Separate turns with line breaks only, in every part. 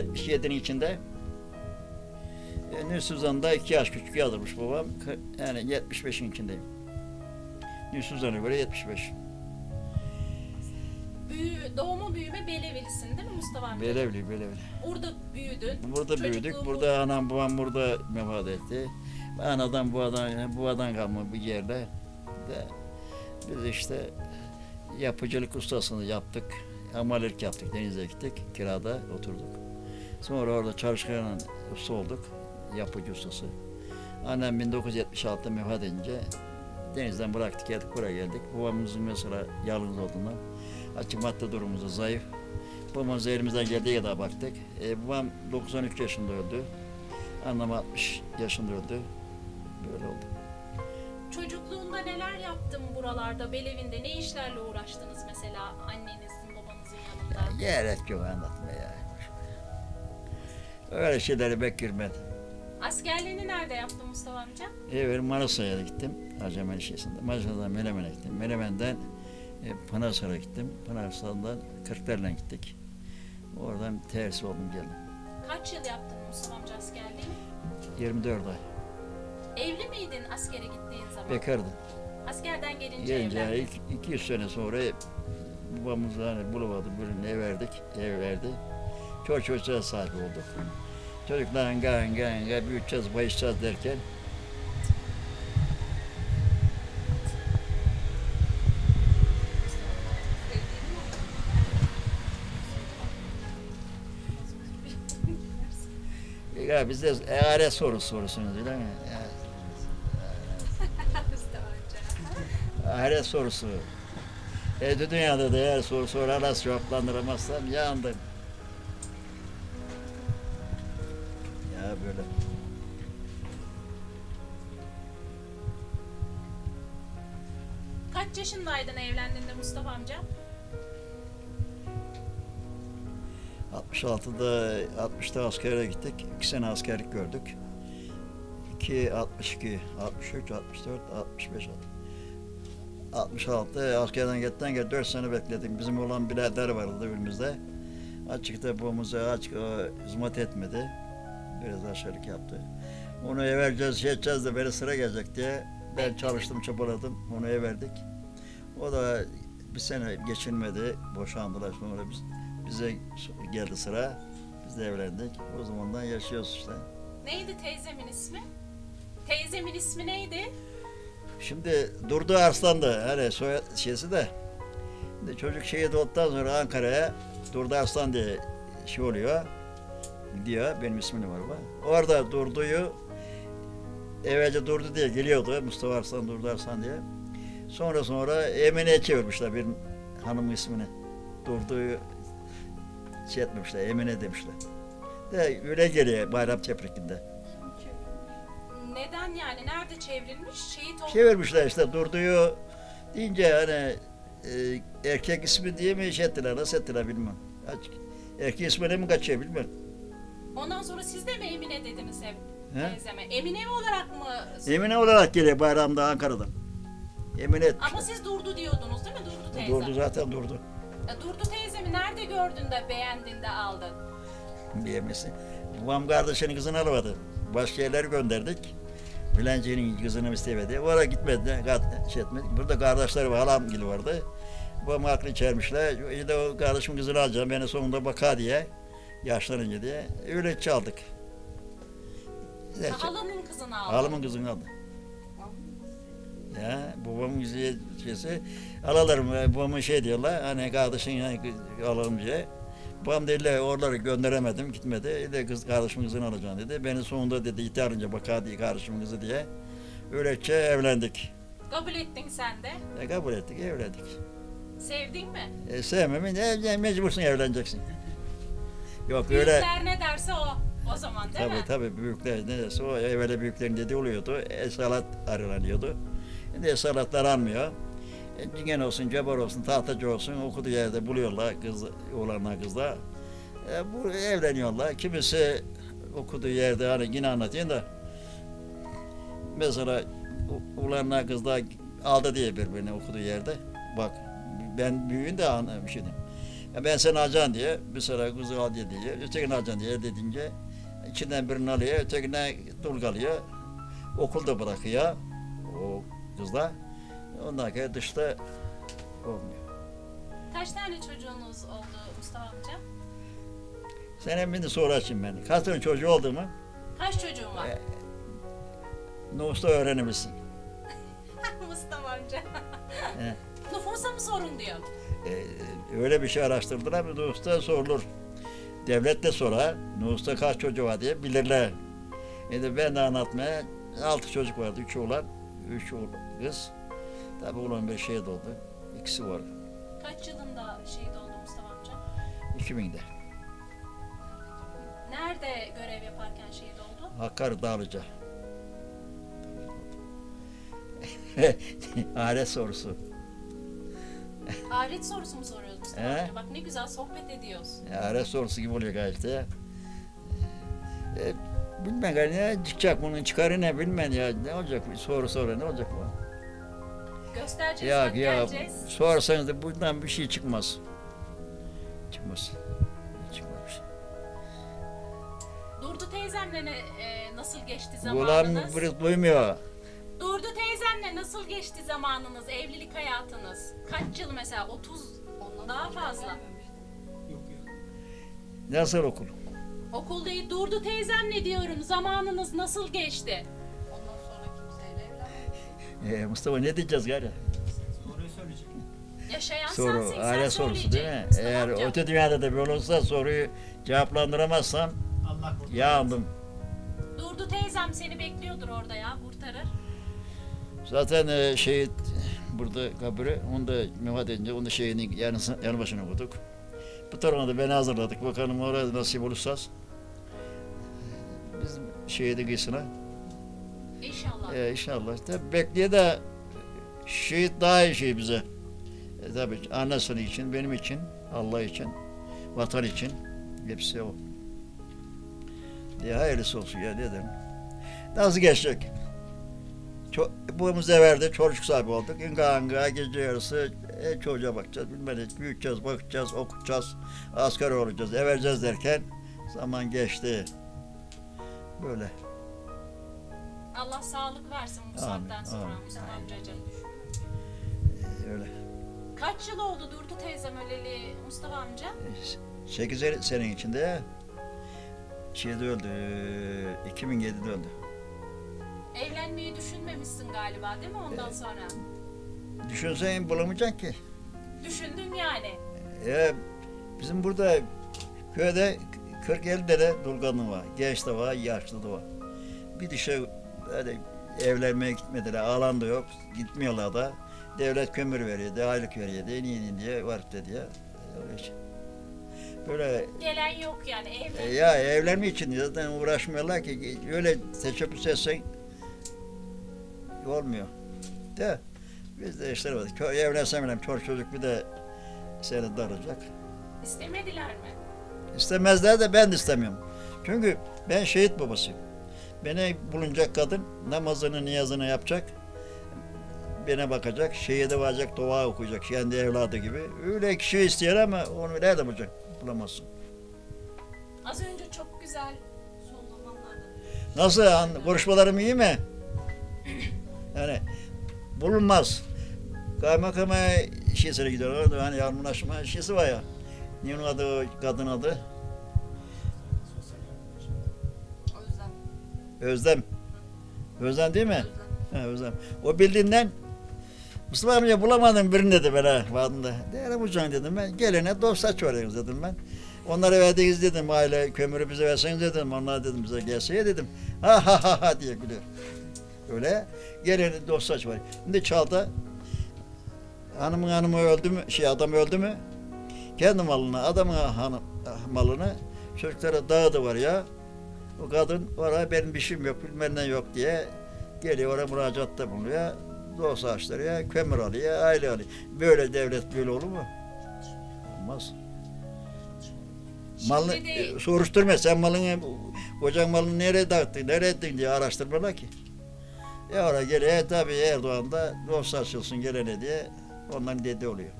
yaşım 77'nin içinde. E, Nüsüzan'da 2 yaş küçük yazılmış babam. Yani 75'in içindeyim. Nüsüzan'a göre 75.
Büyü, doğma büyüme Belevelisin değil mi Mustafa amca?
Belevli, Belevli.
Burada büyüdün.
Burada büyüdük.
Çocukluğun
Burada anam babam burada vefat etti. Anadan buadan, buadan kalma bir yerde. De, biz işte yapıcılık ustasını yaptık. Amalelik yaptık. Denize gittik. Kirada oturduk. Sonra orada çalışkan usta olduk. Yapıcı ustası. Annem 1976'da vefat edince denizden bıraktık geldik buraya geldik. Babamızın mesela yalnız olduğundan açık madde durumumuz zayıf. Babamız elimizden geldiği kadar baktık. E, babam 93 yaşında öldü. Annem 60 yaşında öldü. Böyle oldu.
Çocukluğunda neler yaptın buralarda, Belevinde? Ne işlerle uğraştınız mesela annenizin, babanızın yanında?
Gerek yok anlatmaya. Öyle şeyleri pek girmedi.
Askerliğini nerede yaptın Mustafa amca?
Evet Manasa'ya gittim. Hacemen şeysinde. Manasa'dan Menemen'e gittim. Menemen'den e, Pınarhisar'a gittim. Pınarhisar'dan Kırklareli'ne gittik. Oradan tersi oldum geldim.
Kaç yıl yaptın Mustafa amca askerliğini?
24 ay.
Evli miydin askere gittiğin zaman?
Bekardım.
Askerden gelince,
Gelince
evlendin.
ilk 200 sene sonra babamız hani bulamadı ev verdik, ev verdi. Çok çocuğa sahip olduk. Çocuklar hanga hanga hanga büyüteceğiz, bayışacağız derken ya biz de eare sorusu sorusunuz değil mi? Ahiret sorusu. E, dünyada da eğer soru sorarsa cevaplandıramazsam yandım.
Kaç yaşındaydın evlendiğinde Mustafa amca?
66'da 60'ta askere gittik. 2 sene askerlik gördük. 2 62 63 64 65 66 askerden gittikten geri 4 sene bekledik. Bizim olan birader vardı evimizde. Açıkta babamıza açık o hizmet etmedi. Biraz aşırılık yaptı. Onu ev vereceğiz, şey edeceğiz de beri sıra gelecek diye ben çalıştım, çabaladım. Onu ev verdik. O da bir sene geçinmedi. Boşandılar sonra biz bize geldi sıra. Biz de evlendik. O zamandan yaşıyoruz işte.
Neydi teyzemin ismi? Teyzemin ismi neydi?
Şimdi Durdu Arslan'dı. Hani soy şeysi de. Şimdi çocuk şehit olduktan sonra Ankara'ya Durdu Arslan diye şey oluyor. Gidiyor. Benim ismim var bu. Orada Durdu'yu evvelce Durdu diye geliyordu. Mustafa Arslan, Durdu Arslan diye. Sonra sonra Emine'ye çevirmişler bir hanımın ismini. Durdu'yu şey etmemişler, Emine demişler. De öyle geliyor Bayram Çeprik'inde.
Neden yani? Nerede çevrilmiş? Şehit oldu.
Çevirmişler işte Durdu'yu deyince hani e, erkek ismi diye mi şey ettiler, nasıl ettiler bilmem. Açık. Erkek ismine mi kaçıyor bilmem.
Ondan sonra siz de mi Emine dediniz ev
He?
teyzeme? Emine olarak mı?
Emine olarak geliyor bayramda Ankara'dan. Emine etmişler.
Ama siz Durdu diyordunuz değil mi Durdu teyze?
Durdu zaten durdu.
Ya Durdu teyzemi nerede gördün de beğendin de aldın?
Diyemesi. Babam kardeşinin kızını alamadı. Başka yerler gönderdik. Bilenci'nin kızını istemedi. Oraya gitmedi. kat- Şey etmedi. Burada kardeşleri var, halam gibi vardı. Babam aklı çermişler. İyi de o kardeşimin kızını alacağım. Beni sonunda baka diye. Yaşlanınca diye. Öyle çaldık.
Halanın kızını aldın.
Halamın kızını aldı. Ya babamın güzel şeysi alalarım babamın şey diyorlar hani kardeşin yani kız- alalım diye. Babam dediler oraları gönderemedim gitmedi. Dedi kız kardeşimin kızını alacağım dedi. Beni sonunda dedi ihtiyarınca baka diye kardeşimin kızı diye. Öylece evlendik.
Kabul ettin sen de.
E, kabul ettik evlendik.
Sevdin mi?
E, sevmemi ne mecbursun evleneceksin. Yok öyle.
Büyükler ne derse o. O zaman değil
Tabii
mi?
tabii büyükler neyse o evvela büyüklerin dediği oluyordu. Esalat aranıyordu. Şimdi esalatlar almıyor. E, Cingen olsun, cebar olsun, tahtacı olsun okuduğu yerde buluyorlar kız, oğlanlar kızlar. E, bu evleniyorlar. Kimisi okuduğu yerde hani yine anlatayım da mesela oğlanlar kızlar aldı diye birbirini okuduğu yerde. Bak ben büyüğün de anlamışım. Ben seni alacaksın diye, bir sıra kızı al diye, ötekini alacaksın diye dedince içinden birini alıyor, ötekine dul kalıyor. Okulda bırakıyor o kızla. Ondan sonra dışta olmuyor.
Kaç tane çocuğunuz oldu Mustafa amca?
Sen emini soracağım ben. Kaç tane çocuğu oldu mu?
Kaç çocuğun var?
E, Nuhus'ta öğrenebilsin.
Mustafa amca.
He.
Nüfusa mı sorun diyor.
Ee, öyle bir şey araştırdılar mı Nuhus'ta sorulur. Devlet de sorar, Nuhus'ta kaç çocuğu var diye bilirler. Şimdi ben de anlatmaya, altı çocuk vardı, üç oğlan, üç oğlan kız. Tabi oğlan bir şehit oldu, ikisi var.
Kaç yılında şehit oldu Mustafa amca?
2000'de.
Nerede görev yaparken şehit oldu?
Hakkari Dağlıca. Aile sorusu.
Ahiret sorusu mu soruyoruz Mustafa
He?
amca? Bak ne güzel sohbet ediyoruz.
Aile sorusu gibi oluyor gayet ya. E, bilmem gari ne çıkacak bunun çıkarı ne bilmem ya. Ne olacak bu soru soru ne olacak bu?
Göstereceğiz
Ya
bak
ya
geleceğiz.
sorarsanız da buradan bir şey çıkmaz. Çıkmaz. Çıkmaz bir şey.
Durdu teyzemle ne, e, nasıl geçti zamanınız?
bir duymuyor.
Durdu teyzemle nasıl geçti zamanınız, evlilik hayatınız? Kaç yıl mesela? 30 ondan daha fazla.
Yok yok.
Nasıl okul?
Okul değil, Durdu teyzemle diyorum. Zamanınız nasıl geçti?
Ondan sonra kimseyle evlenmedim.
Ee, Mustafa ne diyeceğiz gari?
Soruyu söyleyecek.
Yaşayan
Soru,
sensin,
aile
sen
sorusu değil mi?
söyleyeceksin
Eğer
amca.
öte dünyada da böyle olursa soruyu cevaplandıramazsam
Allah korusun.
yandım.
Durdu teyzem seni bekliyordur orada ya, kurtarır.
Zaten e, şehit burada kabri, onu da vefat edince onu da şeyinin yanı, yanı başına koyduk. Bu tarafa da beni hazırladık. Bakalım oraya nasip olursa biz şehidin kıyısına
İnşallah.
e, inşallah. Tabi bekleye de şehit daha iyi şey bize. E, tabii annesinin için, benim için, Allah için, vatan için hepsi o. Diye hayırlısı olsun ya dedim. Nasıl geçecek? Çok, bu verdi, çocuk sahibi olduk. İnga anga gece yarısı e, çocuğa bakacağız, bilmem ne, büyüteceğiz, bakacağız, okutacağız, asker olacağız, evereceğiz derken zaman geçti. Böyle.
Allah sağlık versin bu
Amin,
saatten sonra
amin.
Mustafa amcacığım.
e, Öyle.
Kaç yıl oldu Durdu teyzem öleli Mustafa amca?
8 senenin içinde ya. Şeyde öldü, 2007'de öldü.
Evlenmeyi düşünmemişsin galiba değil mi ondan sonra?
Düşünsen bulamayacaksın ki.
Düşündün yani.
Ya bizim burada köyde 40-50 tane dul kadın var. Genç de var, yaşlı da var. Bir dişe öyle evlenmeye gitmediler. Alan da yok. Gitmiyorlar da. Devlet kömür veriyor, de aylık veriyor, de niye diye var dedi ya. Öyle şey. Böyle
Gelen yok yani evlen.
E ya evlenme için zaten uğraşmıyorlar ki öyle teşebbüs etsen olmuyor. De biz de işte bak, ço- evlensem bile çocuk çocuk bir de seni daracak.
İstemediler mi?
İstemezler de ben de istemiyorum. Çünkü ben şehit babasıyım. Beni bulunacak kadın namazını niyazını yapacak. Bana bakacak, şehide varacak, dua okuyacak kendi evladı gibi. Öyle kişi isteyen ama onu nerede bulacak? Bulamazsın.
Az önce çok güzel
Son zamanlarda
Nasıl? Konuşmalarım iyi mi? Yani bulunmaz. Kaymakama şişesine gidiyor. Orada hani yardımlaşma şişesi var ya. Onun adı kadın adı?
Özlem.
Özlem. Özlem değil mi?
Özlem.
Ha, Özlem. O bildiğinden Mustafa amca bulamadım birini dedi böyle vadında. Değerli hocam dedim ben. Gelene dost saç veririz dedim ben. Onlara verdiğiniz dedim aile kömürü bize verseniz dedim. Onlar dedim bize gelse dedim. Ha ha ha ha diye gülüyor. Öyle. Gelene dost saç var. Şimdi çalda hanımın hanımı öldü mü, şey adam öldü mü? Kendi malını, adamın hanım malını çocuklara dağıdı var ya. O kadın oraya benim bir şeyim yok, bilmem ne yok diye geliyor oraya müracaatta bulunuyor. Dost açtırıyor, kömür alıyor, aile alıyor. Böyle devlet böyle olur mu? Olmaz. Malını
de-
e, soruşturma. Sen malını, kocan malını nereye dağıttın, nereye ettin diye araştırmalar ki. E oraya geliyor, e, tabii Erdoğan da dost açılsın gelene diye onların dediği oluyor.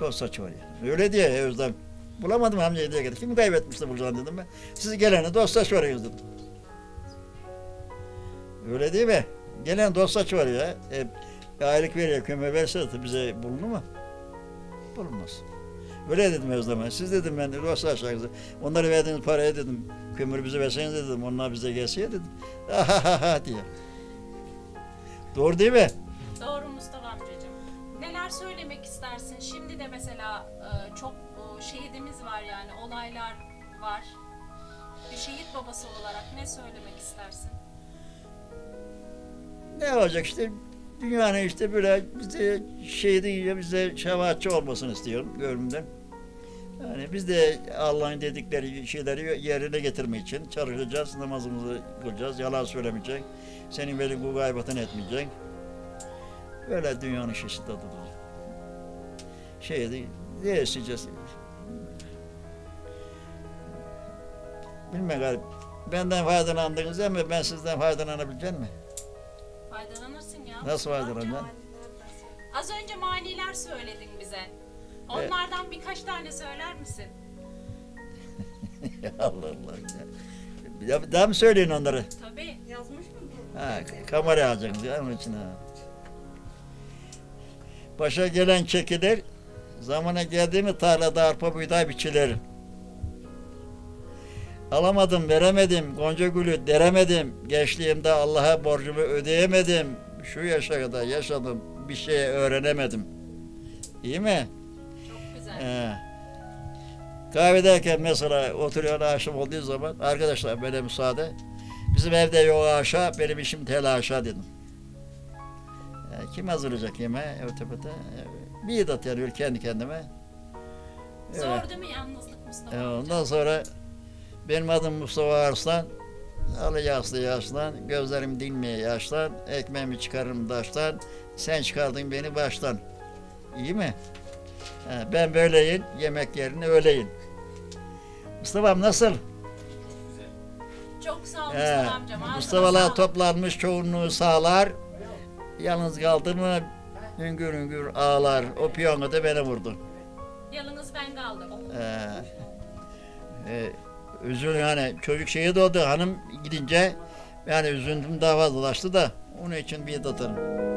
Dostaç var ya. Öyle diye Özlem. Bulamadım amcayı diye geldi. Kim kaybetmişti buradan dedim ben. Siz gelene Dostaç var dedim. Öyle değil mi? Gelen Dostaç var ya. E, aylık veriyor kömür verse de bize bulunur mu? Bulunmaz. Öyle dedim Özlem'e. Siz dedim ben Dostaç Onları verdiğiniz paraya dedim. Kömür bize verseniz dedim. Onlar bize gelse dedim. Ahahaha diye. Doğru değil mi?
Doğru Mustafa amcacığım. Neler söylemek istersin? Şimdi de mesela e, çok e, şehidimiz var yani olaylar var. Bir şehit babası olarak ne söylemek istersin?
Ne olacak işte dünyanın işte böyle bize deyince bize şefaatçi olmasını istiyorum gönlümden. Yani biz de Allah'ın dedikleri şeyleri yerine getirmek için çalışacağız, namazımızı kılacağız, yalan söylemeyecek, senin velin bu gaybatını etmeyecek. Böyle dünyanın şişi tadıdır. Şey değil, ne isteyeceğiz? Bilmem galiba. Benden faydalandınız ama ben sizden faydalanabilecek mi?
Faydalanırsın ya.
Nasıl faydalanacaksın?
Az önce maniler söyledin bize. Onlardan birkaç tane söyler misin?
Ya Allah Allah. Ya. Ya, daha mı söyleyin onları?
Tabii.
Yazmış mı?
Ha, kamera alacaksınız ya onun için ha. Başa gelen çekilir, zamana geldi mi tarlada arpa buğday biçilir. Alamadım, veremedim, gonca gülü deremedim. Gençliğimde Allah'a borcumu ödeyemedim. Şu yaşa kadar yaşadım, bir şey öğrenemedim. İyi mi? He. Kahvedeyken mesela oturuyor akşam olduğu zaman arkadaşlar böyle müsaade. Bizim evde yok aşağı benim işim telaşa dedim. E, kim hazırlayacak yemeği ötebete? E, bir idat yanıyor kendi kendime. Öyle.
Zor değil mi yalnızlık Mustafa
E, ondan sonra benim adım Mustafa Arslan. Alı yaşlı yaşlan, gözlerim dinmeye yaşlan, ekmeğimi çıkarırım taştan, sen çıkardın beni baştan. İyi mi? Ben böyleyim, yemek yerine öyleyim. Mustafa'm nasıl?
Çok sağ ol Mustafa amcam.
Mustafa'lar toplanmış çoğunluğu sağlar. Yalnız kaldı mı hüngür hüngür ağlar. O piyonu da beni vurdu.
Yalnız ben kaldım.
Ee, e, üzül yani çocuk şehit oldu hanım gidince yani üzüntüm daha fazlalaştı da onun için bir atarım.